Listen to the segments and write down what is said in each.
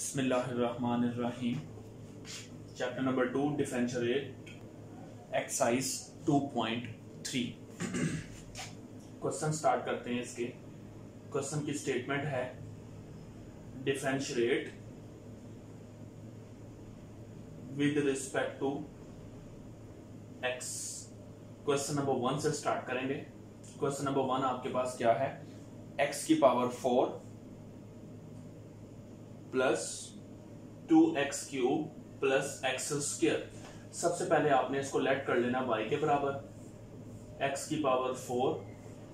बिस्मिल्लाहिर्रहमानिर्रहीम। Chapter number two differentiate exercise 2.3 question start करते हैं इसके। क्वेश्चन की स्टेटमेंट है differentiate with respect to x question number one से स्टार्ट करेंगे। क्वेश्चन नंबर वन आपके पास क्या है? एक्स की power four plus two x cube plus x square सबसे पहले आपने इसको लेट कर लेना वाई के बराबर. एक्स की power four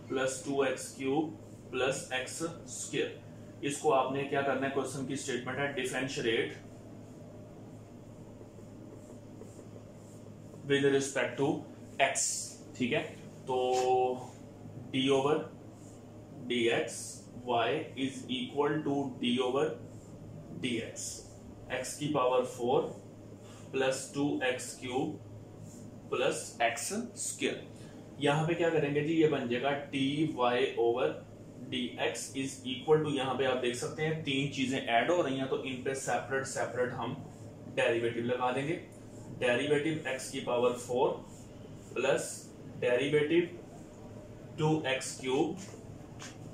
plus two x cube plus x square इसको आपने क्या करना है? क्वेश्चन की स्टेटमेंट है differentiate with respect to x ठीक है? तो d over d x y is equal to d over d x x की power four plus two x cube plus x square यहाँ पे क्या करेंगे जी? ये बन जाएगा d y over d x is equal to यहाँ पे आप देख सकते हैं तीन चीज़ें ऐड हो रही हैं तो इन पे सेपरेट सेपरेट हम डेरिवेटिव लगा देंगे। डेरिवेटिव एक्स की power four plus derivative two x cube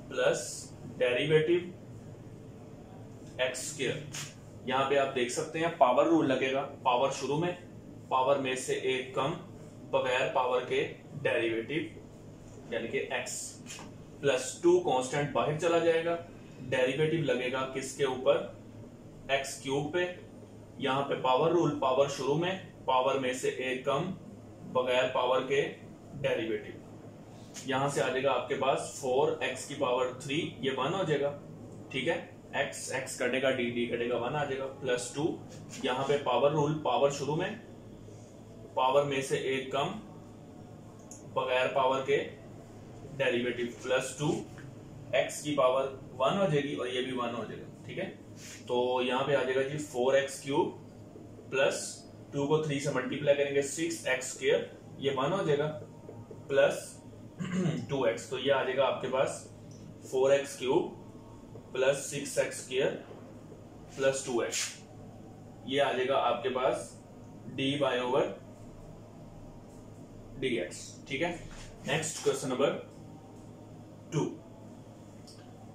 plus derivative x square यहाँ पे आप देख सकते हैं पावर रूल लगेगा। पावर शुरू में पावर में से एक कम, बगैर पावर के डेरिवेटिव यानी कि एक्स प्लस टू कांस्टेंट बाहर चला जाएगा। डेरिवेटिव लगेगा किसके ऊपर? एक्स क्यूब पे। यहाँ पे पावर रूल पावर शुरू में पावर में से एक कम, बगैर पावर के डेरिवेटिव यहाँ से आ जाएगा आपके पास फोर एक्स की पावर थ्री ये वन हो जाएगा। ठीक है? एक्स एक्स कटेगा डी डी कटेगा वन आ जाएगा प्लस टू यहाँ पे पावर रूल पावर शुरू में। पावर में से एक कम, बगैर पावर के डेरिवेटिव प्लस टू एक्स की पावर वन हो जाएगी और ये भी वन हो जाएगा, ठीक है? तो यहाँ पे आ जाएगा जी four x cube plus two को थ्री से मल्टीप्लाई करेंगे सिक्स एक्स स्क्र ये वन हो जाएगा प्लस टू एक्स तो ये आ जाएगा आपके पास four x cube plus six x square plus two x ये आ जाएगा आपके पास d by over d x ठीक है? Next question number two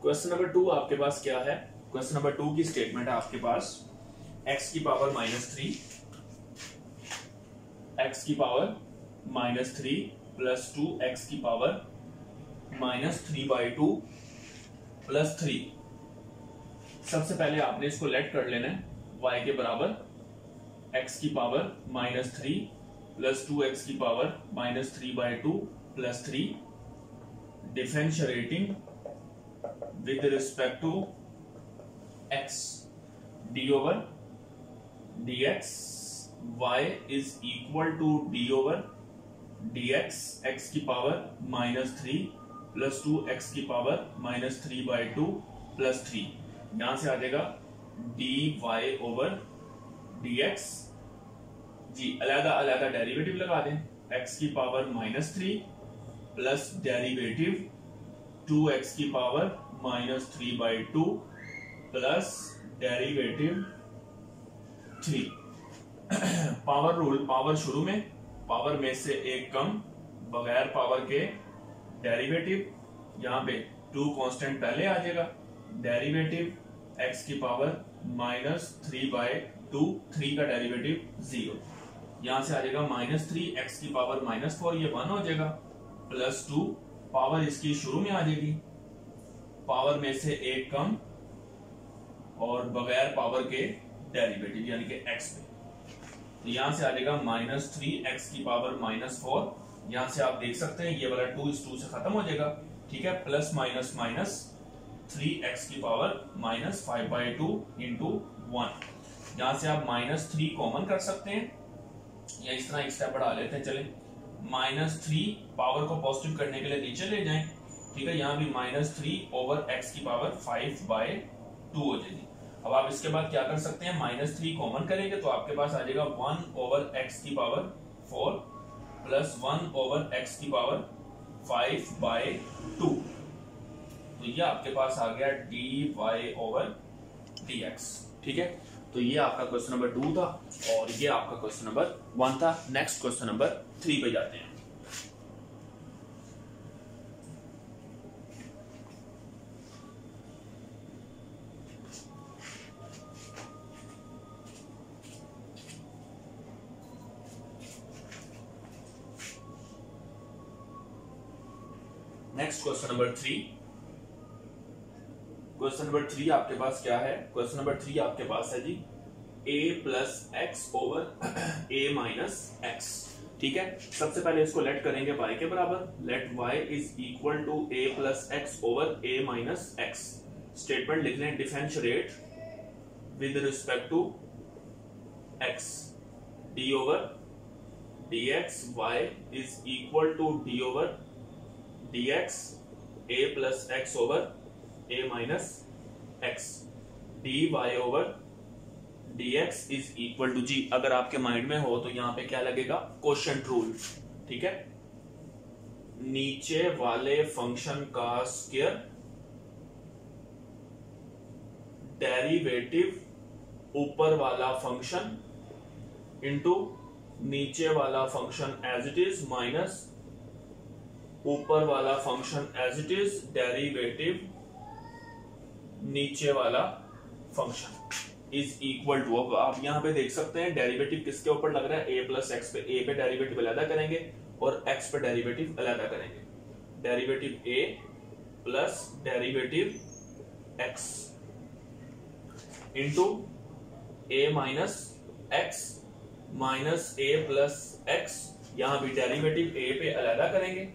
question number two आपके पास क्या है? क्वेश्चन नंबर टू की स्टेटमेंट है आपके पास एक्स की पावर माइनस थ्री एक्स की power minus three plus two x की power minus three by two plus three सबसे पहले आपने इसको लेट कर लेना है। y के बराबर x की power minus three plus two x की power minus three by two plus three differentiating with respect to x d over x y is equal to d over x x की power minus three plus two x की power minus three by two plus three यहाँ से आ जाएगा d y over d x जी अलहदा अलहदा derivative लगा दें। एक्स की power minus three plus derivative two x की power minus three by two plus derivative three power rule power शुरू में पावर में से एक कम बगैर पावर के डेरिवेटिव यहाँ पे टू कांस्टेंट पहले आ जाएगा। डेरिवेटिव एक्स की power minus three by two, three का डेरिवेटिव ज़ीरो। यहाँ से आ जाएगा माइनस थ्री, एक्स की पावर माइनस फोर, ये वन हो जाएगा। प्लस टू, पावर इसकी शुरू में आ जाएगी। पावर में से एक कम और बगैर पावर के डेरिवेटिव, यानी कि एक्स पे। तो यहाँ से आ जाएगा माइनस थ्री, एक्स की पावर माइनस फोर। यहाँ से आप देख सकते हैं, ये वाला टू इस टू से खत्म हो जाएगा। ठीक है, plus minus minus three x की power minus five by two into one यहाँ से आप माइनस थ्री कॉमन कर सकते हैं। या इस तरह एक स्टेप बढ़ा लेते हैं, चले। माइनस थ्री पावर को पॉजिटिव करने के लिए नीचे ले जाएँ। ठीक है, यहाँ भी माइनस थ्री ओवर एक्स की पावर फाइव बाय टू हो जाएगी। अब आप इसके बाद क्या कर सकते हैं? माइनस थ्री कॉमन करेंगे तो आपके पास आ जाएगा वन ओवर एक्स की power four plus one over x की पावर फाइव बाय टू तो ये आपके पास आ गया d y over d x, ठीक है? तो ये आपका क्वेश्चन नंबर टू था और ये आपका क्वेश्चन नंबर वन था। नेक्स्ट क्वेश्चन नंबर थ्री पे जाते हैं। Next question number three question number three आपके पास क्या है? क्वेश्चन नंबर थ्री आपके पास है जी। A plus x over a minus x ठीक है? सबसे पहले इसको लेट करेंगे y के बराबर। Let y is equal to a plus x over a minus x statement लिख लें differentiate with respect to x d over dx y is equal to d over dx a plus x over a minus x dy over dx is equal to जी अगर आपके mind में हो तो यहाँ पे क्या लगेगा? क्वेश्चन रूल ठीक है? नीचे वाले फ़ंक्शन का स्क्वायर डेरिवेटिव ऊपर वाला फ़ंक्शन इंटू नीचे वाला function as it is minus ऊपर वाला function as it is derivative नीचे वाला फ़ंक्शन इज़ इक्वल टू अब आप यहाँ पे देख सकते हैं डेरिवेटिव किसके ऊपर लग रहा है? ए प्लस एक्स पे ए पे डेरिवेटिव अलग करेंगे और एक्स पे डेरिवेटिव अलग करेंगे। Derivative a plus derivative x into a minus x minus a plus x यहाँ भी डेरिवेटिव ए पे अलग करेंगे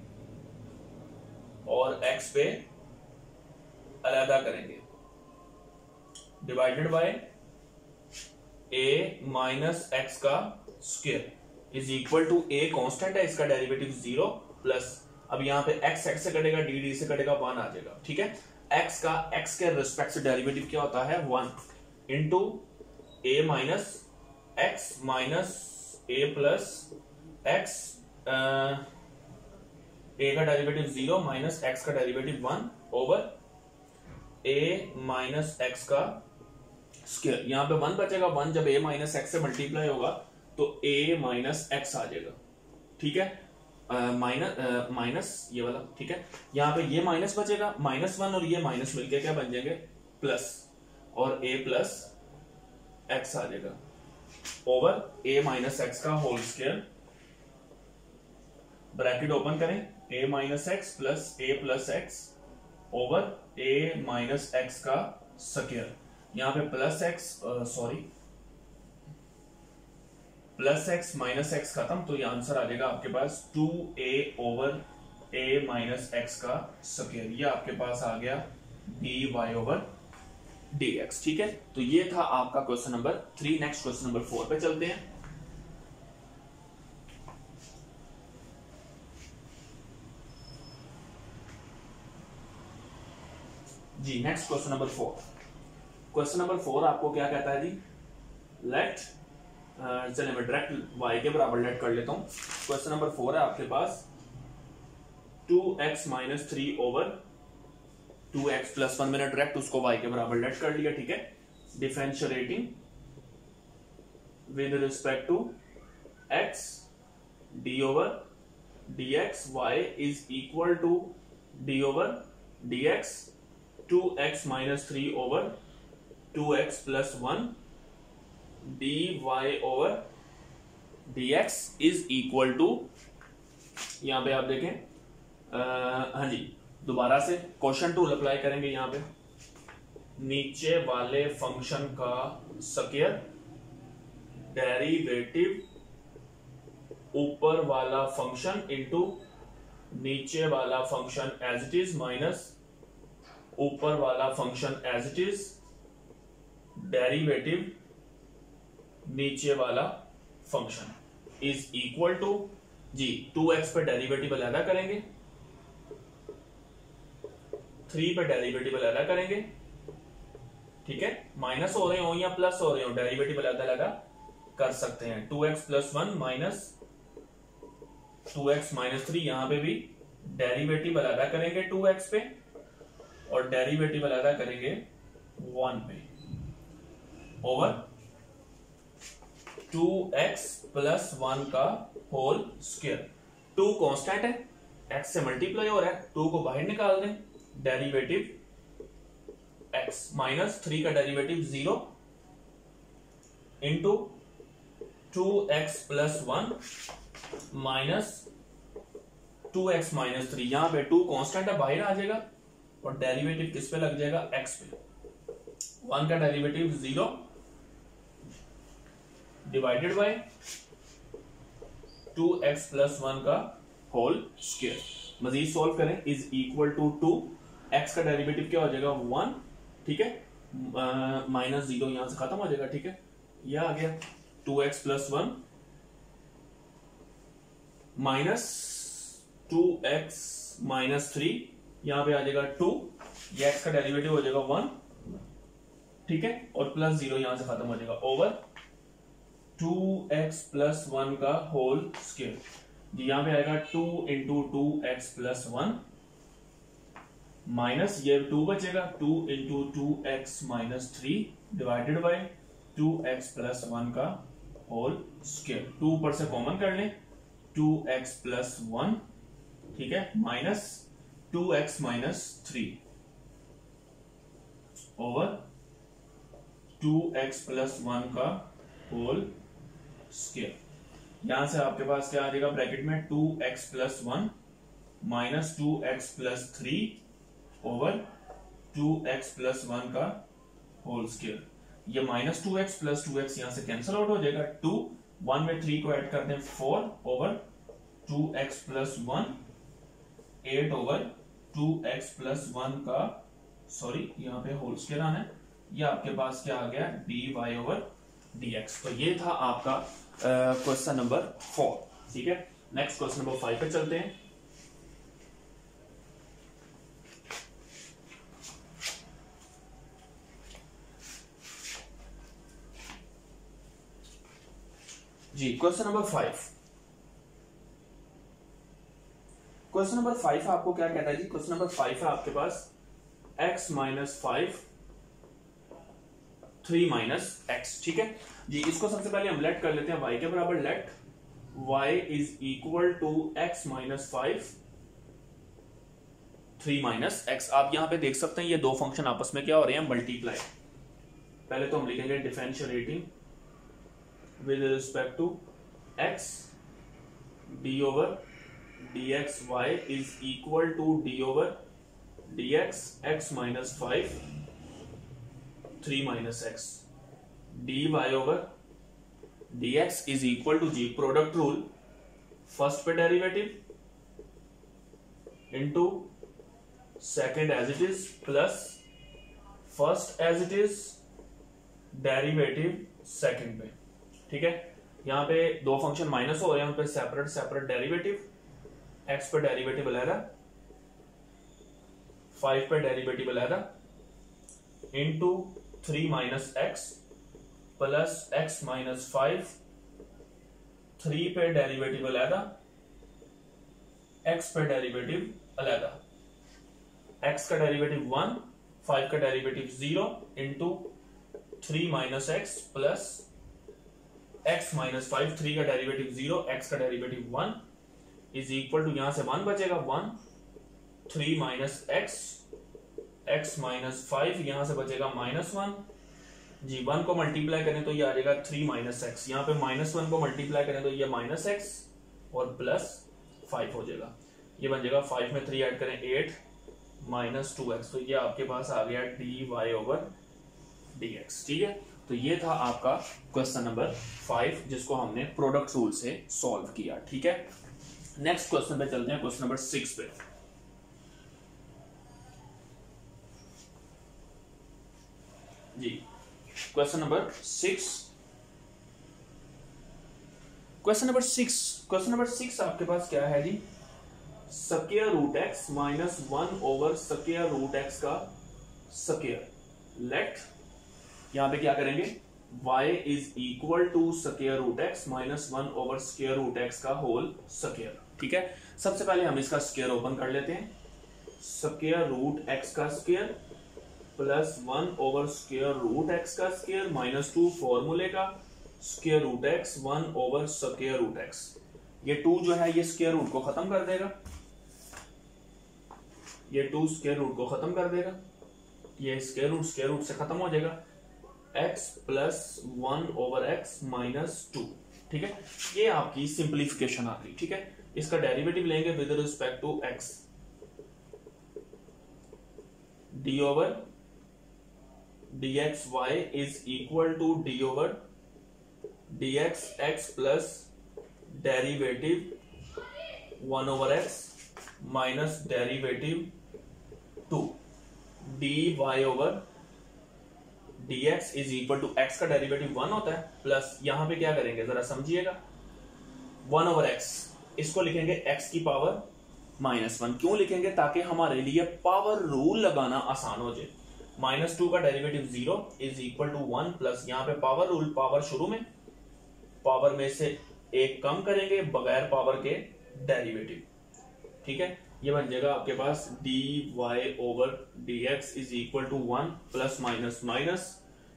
और एक्स पे अलहदा करेंगे। Divided by a minus x का square is equal to a constant है, इसका डेरिवेटिव ज़ीरो प्लस अब यहाँ पे x x से कटेगा डी डी से कटेगा वन आ जाएगा, ठीक है? X का एक्स के रिस्पेक्ट से डेरिवेटिव क्या होता है? One into a minus x minus a plus x a का डेरिवेटिव ज़ीरो माइनस एक्स का derivative one over a minus x का स्क्वायर यहाँ पे वन बचेगा वन जब ए माइनस एक्स से मल्टीप्लाई होगा तो ए माइनस एक्स आ जाएगा। ठीक है? माइनस माइनस ये वाला, ठीक है? यहाँ पे ये माइनस बचेगा माइनस वन और ये माइनस मिलके क्या बन जाएँगे? प्लस और ए प्लस एक्स आ जाएगा। ओवर ए माइनस एक्स का होल स्क्वायर ब्रैकेट ओपन करें। A minus x plus a plus x over a minus x का स्क्वायर यहाँ पे plus x sorry plus x minus x खत्म तो ये आंसर आ जाएगा आपके पास two a over a minus x का स्क्वायर ये आपके पास आ गया d y over d x ठीक है? तो ये था आपका question number three next question number four पे चलते हैं. जी next question number four question number four आपको क्या कहता है जी? लेट चलिए मैं डायरेक्ट वाई के बराबर लेट कर लेता हूँ। क्वेश्चन नंबर फोर है आपके पास। Two x minus three over two x plus one मैंने डायरेक्ट उसको वाई के बराबर लेट कर लिया, ठीक है? Differentiating with respect to x d over d x y is equal to d over d x two x minus three over two x plus one d y over d x is equal to यहाँ पे आप देखें हाँ जी, दोबारा से question to apply करेंगे यहाँ पे। नीचे वाले फ़ंक्शन का स्क्वायर डेरिवेटिव ऊपर वाला फ़ंक्शन इनटू नीचे वाला function as it is minus ऊपर वाला function as it is derivative नीचे वाला function is equal to g two x पर डेरिवेटिव अलग करेंगे थ्री पर डेरिवेटिव अलग करेंगे, ठीक है? माइनस हो रहे हो या प्लस हो रहे हो डेरिवेटिव अलग अलग कर सकते हैं। Two x plus one minus two x minus three यहाँ पर भी डेरिवेटिव अलग करेंगे टू एक्स पे और डेरिवेटिव अलग करेंगे वन पे। Over two x plus one का होल स्क्वेयर टू कांस्टेंट है एक्स से मल्टीप्लाई हो रहा है टू को बाहर निकाल दें डेरिवेटिव एक्स माइनस थ्री का derivative zero into two x plus one minus two x minus three यहाँ पे टू कॉन्स्टेंट है, बाहर आ जाएगा और डेरिवेटिव किस पे लग जाएगा एक्स पे. वन का derivative zero divided by two x plus one का होल स्क्वेयर मजीद सॉल्व करें is equal to two x का डेरिवेटिव क्या हो जाएगा? वन ठीक है? माइनस ज़ीरो यहाँ से खत्म हो जाएगा, ठीक है? यह आ गया। Two x plus one minus two x minus three यहाँ पे आ जाएगा टू ये एक्स का डेरिवेटिव हो जाएगा वन ठीक है? और प्लस ज़ीरो यहाँ से खत्म हो जाएगा। Over two x plus one का होल स्क्वेयर जी, यहाँ पे आएगा two into two x plus one minus ये टू बचेगा two into two x minus three divided by two x plus one का होल स्क्वेयर टू ऊपर से कॉमन कर लें टू एक्स प्लस वन ठीक है minus two x minus three over two x plus one का whole square यहाँ से आपके पास क्या आ जाएगा? ब्रैकेट में two x plus one minus two x plus three over two x plus one का होल स्क्वेयर ये minus two x plus two x यहाँ से कैंसिल आउट हो जाएगा। टू, वन में थ्री को ऐड कर दें four over two x plus one, eight over two x plus one का, सॉरी, यहाँ पे होल स्केयर आना है। ये आपके पास क्या आ गया? D y over d x. तो ये था आपका क्वेश्चन नंबर फोर ठीक है? नेक्स्ट क्वेश्चन नंबर फाइव पे चलते हैं. जी question number five question number five आपको क्या कहता है जी? क्वेश्चन नंबर फाइव है आपके पास. X minus five three minus x, ठीक है? जी, इसको सबसे पहले हम लेट कर लेते हैं वाई के बराबर let y is equal to x minus five three minus x आप यहाँ पे देख सकते हैं, ये दो फ़ंक्शन आपस में क्या हो रहे हैं मल्टीप्लाई पहले तो हम लिखेंगे differentiating with respect to x d over dx y is equal to d x minus x three minus x d y over d x is equal to ji product rule first पे derivative into second as it is plus first as it is derivative second पे. ठीक है? यहाँ पे दो function minus हो रहे हैं उन पर सेपरेट सेपरेट डेरिवेटिव एक्स पे डेरिवेटिव अलग रहा फाइव पे डेरिवेटिव ले रहा into three minus x plus x minus five three पे डेरिवेटिव अलहदा एक्स पर डेरिवेटिव अलहदा। एक्स का डेरिवेटिव वन फाइव का derivative zero into three minus x plus x minus five three का डेरिवेटिव ज़ीरो एक्स का derivative one is equal to यहाँ से वन बचेगा। One three minus x x minus five यहाँ से बचेगा माइनस वन जी वन को मल्टीप्लाई करें तो ये आ जाएगा थ्री माइनस एक्स यहाँ पे माइनस वन को मल्टीप्लाई करें तो ये माइनस एक्स और प्लस फाइव हो जाएगा। ये बन जाएगा फाइव में थ्री ऐड करें एट माइनस टू एक्स तो ये आपके पास आ गया d y over d x ठीक है? तो ये था आपका क्वेश्चन नंबर फाइव जिसको हमने प्रोडक्ट रूल से सॉल्व किया। ठीक है? नेक्स्ट क्वेश्चन पे चलते हैं क्वेश्चन नंबर सिक्स पे। जी। Question number six question number six question number six आपके पास क्या है जी? Square root x minus one over square root x का सकेयर लेट यहाँ पे क्या करेंगे? Y is equal to square root x minus one over square root x का होल सकेयर ठीक है? सबसे पहले हम इसका स्केयर ओपन कर लेते हैं। स्केयर रूट एक्स का square plus one over square root x का स्केयर माइनस टू फॉर्मूले का square root x one over square root x ये टू जो है, ये स्क्वेयर रूट को खत्म कर देगा। ये टू स्केयर रूट को खत्म कर देगा। ये स्क्वेयर रूट स्क्वेयर रूट से खत्म हो जाएगा। X plus one over x minus two ठीक है? ये आपकी सिंप्लीफिकेशन आ गई, ठीक है? इसका डेरिवेटिव लेंगे with respect to x d over equal to d over d x x plus derivative one over x minus derivative two d y over d x is equal to x का derivative one होता है plus यहाँ पे क्या करेंगे? जरा समझिएगा। One over x इसको लिखेंगे एक्स की पावर माइनस वन क्यों लिखेंगे? ताकि हमारे लिए पावर रूल लगाना आसान हो जाए। माइनस टू का derivative zero is equal to one plus यहाँ पे पावर रूल पावर शुरू में पावर में से एक कम करेंगे बगैर पावर के डेरिवेटिव। ठीक है? ये बन जाएगा आपके पास d y over d x is equal to one plus minus minus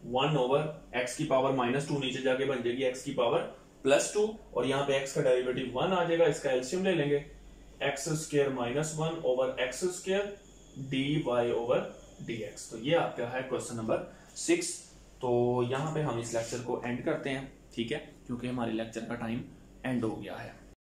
one over x की पावर माइनस टू नीचे जाके बन जाएगी एक्स की पावर प्लस टू और यहाँ पे एक्स का डेरिवेटिव वन आ जाएगा, इसका एल्सियम ले लेंगे। X square minus one over x square d y over x तो ये आपका है क्वेश्चन नंबर सिक्स तो यहाँ पे हम इस लेक्चर को एंड करते हैं, ठीक है? क्योंकि हमारे लेक्चर का टाइम एंड हो गया है।